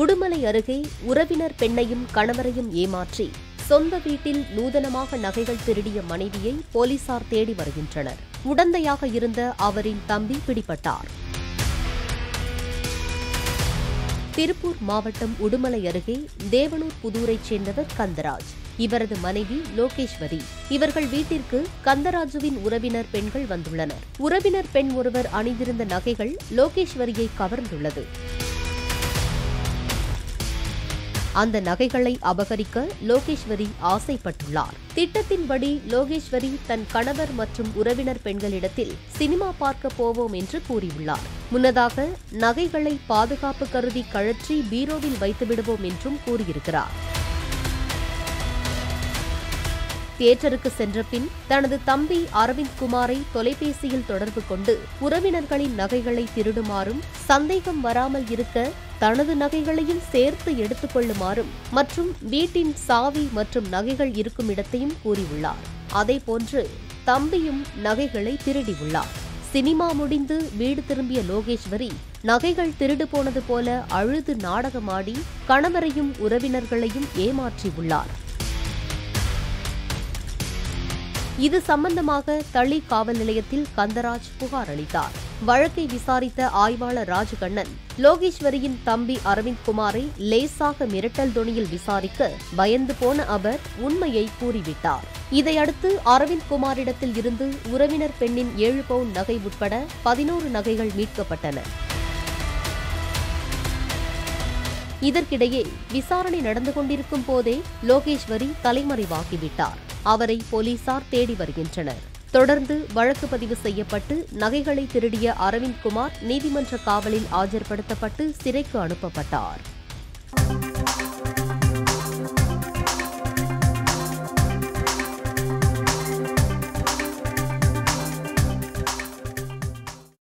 உடுமலை அருகே உறவினர் பெண்ணையும் கணவரையும் ஏமாற்றி சொந்த வீட்டில் நூதனமாக நகைகள் திருடிய மனைவியை போலீசார் தேடி வருகின்றனர். உடந்தையாக இருந்த அவரின் தம்பி பிடிபட்டார். திருப்பூர் மாவட்டம் உடுமலை அருகே தேவனூர் புதூரைச் சேர்ந்தவர் கந்தராஜ். இவரது மனைவி லோகேஸ்வரி. இவர்கள் வீட்டிற்கு கந்தராஜுவின் உறவினர் பெண்கள் வந்துள்ளனர். உறவினர் பெண் ஒருவர் அணிந்திருந்த நகைகள் லோகேஸ்வரியை கவர்ந்துள்ளது. அந்த நகைகளை அபகரிக்க லோகேஸ்வரி ஆசைப்பட்டுள்ளார். திட்டத்தின்படி லோகேஸ்வரி தன் கணவர் மற்றும் உறவினர் பெண்களிடத்தில் சினிமா பார்க்க போவோம் என்று கூறியுள்ளார். முன்னதாக நகைகளை பாதுகாப்பு கருதி கழற்றி பீரோவில் வைத்துவிடுவோம் என்றும் கூறியிருக்கிறார். தியேட்டருக்கு சென்ற பின் தனது தம்பி அரவிந்த் குமாரை தொலைபேசியில் தொடர்பு கொண்டு உறவினர்களின் நகைகளை திருடுமாறும் சந்தேகம் வராமல் இருக்க தனது நகைகளையும் சேர்த்து எடுத்துக் கொள்ளுமாறும் மற்றும் வீட்டின் சாவி மற்றும் நகைகள் இருக்கும் இடத்தையும் கூறியுள்ளார். அதேபோன்று தம்பியும் நகைகளை திருடியுள்ளார். சினிமா முடிந்து வீடு திரும்பிய லோகேஸ்வரி நகைகள் திருடு போனது போல அழுது நாடகமாடி கணவரையும் உறவினர்களையும் ஏமாற்றியுள்ளார். இது சம்பந்தமாக தளி காவல் நிலையத்தில் கந்தராஜ் புகார் அளித்தார். வழக்கை விசாரித்த ஆய்வாளர் ராஜகண்ணன் லோகேஸ்வரியின் தம்பி அரவிந்த் குமாரை லேசாக மிரட்டல் தொனியில் விசாரிக்க பயந்து போன அவர் உண்மையை கூறிவிட்டார். இதையடுத்து அரவிந்த் குமாரிடத்தில் இருந்து உறவினர் பெண்ணின் ஏழு பவுன் நகை உட்பட பதினோரு நகைகள் மீட்கப்பட்டன. இதற்கிடையே விசாரணை நடந்து கொண்டிருக்கும் போதே லோகேஸ்வரி தலைமறைவாகிவிட்டார். அவரை போலீசார் தேடி வருகின்றனர். தொடர்ந்து வழக்கு பதிவு செய்யப்பட்டு நகைகளை திருடிய அரவிந்த் குமார் நீதிமன்ற காவலில் ஆஜர்படுத்தப்பட்டு சிறைக்கு அனுப்பப்பட்டார்.